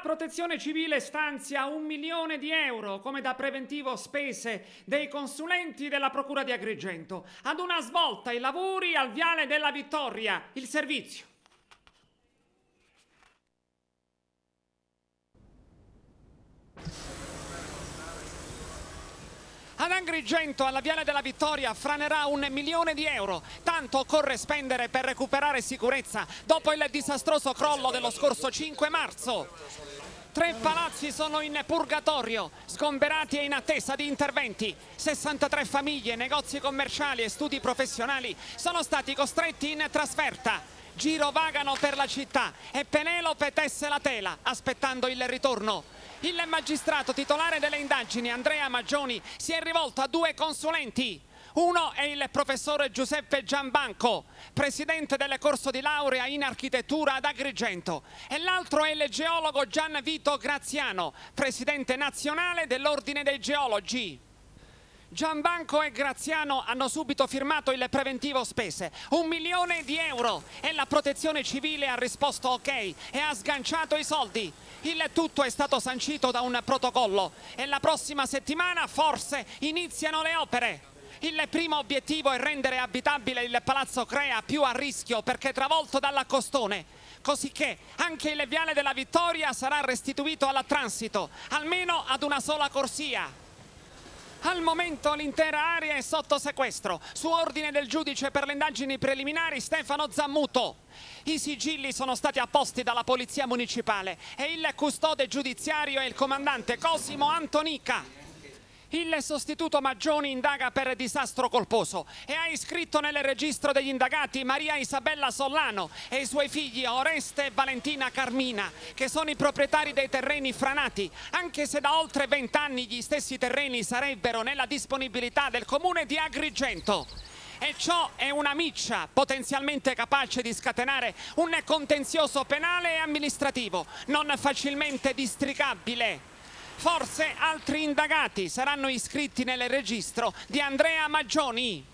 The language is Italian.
Protezione civile stanzia un milione di euro come da preventivo spese dei consulenti della Procura di Agrigento ad una svolta ai lavori al Viale della Vittoria, il servizio. Ad Agrigento, alla Viale della Vittoria, franerà un milione di euro. Tanto occorre spendere per recuperare sicurezza dopo il disastroso crollo dello scorso 5 marzo. Tre palazzi sono in purgatorio, sgomberati e in attesa di interventi. 63 famiglie, negozi commerciali e studi professionali sono stati costretti in trasferta. Girovagano per la città e Penelope tesse la tela aspettando il ritorno. Il magistrato titolare delle indagini, Andrea Maggioni, si è rivolto a due consulenti. Uno è il professore Giuseppe Giambanco, presidente del corso di laurea in architettura ad Agrigento, e l'altro è il geologo Gian Vito Graziano, presidente nazionale dell'Ordine dei Geologi. Gianbanco e Graziano hanno subito firmato il preventivo spese, un milione di euro e la protezione civile ha risposto ok e ha sganciato i soldi. Il tutto è stato sancito da un protocollo e la prossima settimana forse iniziano le opere. Il primo obiettivo è rendere abitabile il Palazzo Crea più a rischio perché travolto dalla costone così che anche il Viale della Vittoria sarà restituito al transito, almeno ad una sola corsia. Al momento l'intera area è sotto sequestro, su ordine del giudice per le indagini preliminari Stefano Zammuto. I sigilli sono stati apposti dalla Polizia Municipale e il custode giudiziario è il comandante Cosimo Antonica. Il sostituto Maggioni indaga per disastro colposo e ha iscritto nel registro degli indagati Maria Isabella Sollano e i suoi figli Oreste e Valentina Carmina, che sono i proprietari dei terreni franati, anche se da oltre vent'anni gli stessi terreni sarebbero nella disponibilità del comune di Agrigento. E ciò è una miccia potenzialmente capace di scatenare un contenzioso penale e amministrativo, non facilmente districabile. Forse altri indagati saranno iscritti nel registro di Andrea Maggioni.